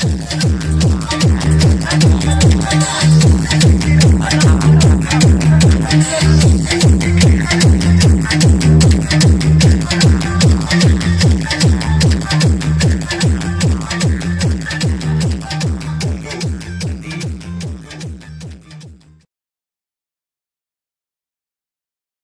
どんどんどんどんどん。